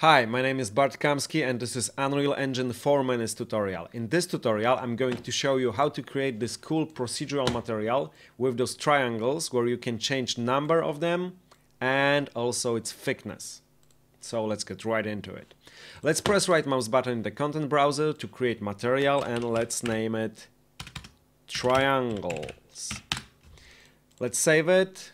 Hi, my name is Bart Kamski and this is Unreal Engine 4 minutes tutorial. In this tutorial I'm going to show you how to create this cool procedural material with those triangles where you can change number of them and also its thickness. So let's get right into it. Let's press right mouse button in the content browser to create material and let's name it triangles. Let's save it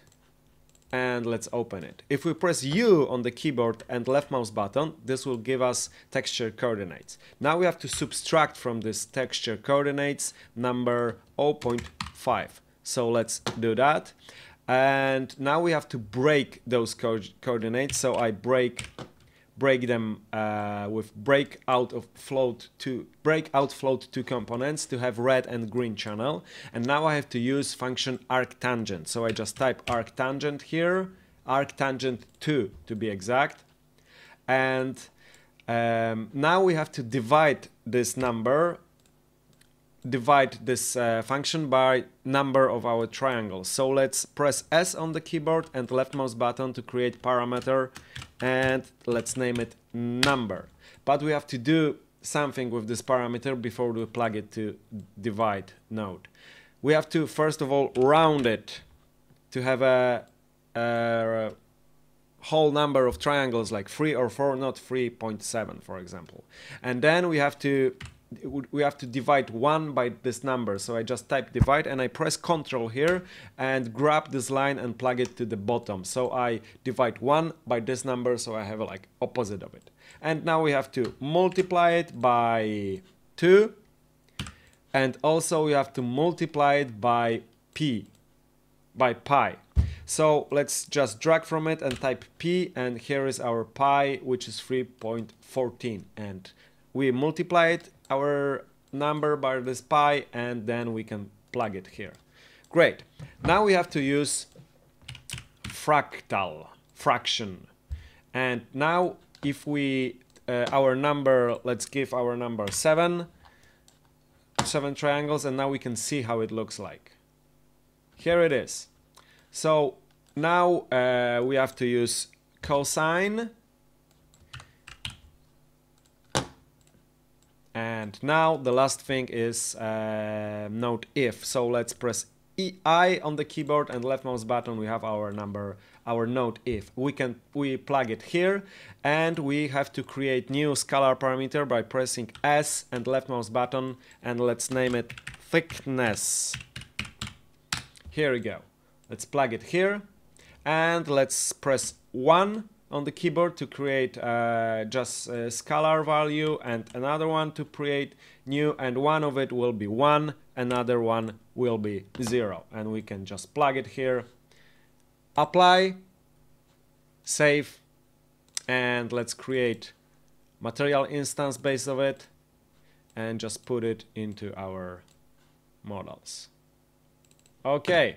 and let's open it. If we press U on the keyboard and left mouse button, this will give us texture coordinates. Now we have to subtract from this texture coordinates number 0.5. So let's do that. And now we have to break those co coordinates. So I break break them uh, with break out of float to break out float two components to have red and green channel. And now I have to use function arctangent so I just type arctangent here arctangent 2 to be exact. And um, now we have to divide this number divide this uh, function by number of our triangles. So let's press S on the keyboard and left mouse button to create parameter and let's name it number. But we have to do something with this parameter before we plug it to divide node. We have to first of all round it to have a, a whole number of triangles like 3 or 4, not 3.7 for example. And then we have to we have to divide 1 by this number. So I just type divide and I press Ctrl here and grab this line and plug it to the bottom. So I divide 1 by this number so I have like opposite of it. And now we have to multiply it by 2 and also we have to multiply it by p, by pi. So let's just drag from it and type p and here is our pi which is 3.14 and we multiply it our number by this pi and then we can plug it here. Great. Now we have to use fractal, fraction. And now if we, uh, our number, let's give our number 7, 7 triangles and now we can see how it looks like. Here it is. So now uh, we have to use cosine And now the last thing is uh, note if. So let's press e I on the keyboard and left mouse button. We have our number our note if. We can we plug it here and we have to create new scalar parameter by pressing S and left mouse button and let's name it thickness. Here we go. Let's plug it here and let's press 1 on the keyboard to create uh, just a scalar value and another one to create new and one of it will be 1 another one will be 0 and we can just plug it here apply save and let's create material instance base of it and just put it into our models. Okay.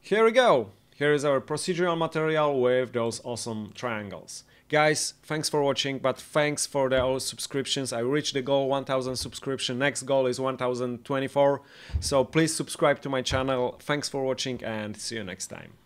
Here we go here is our procedural material with those awesome triangles. Guys, thanks for watching, but thanks for the all subscriptions. I reached the goal 1000 subscription. Next goal is 1024. So please subscribe to my channel. Thanks for watching and see you next time.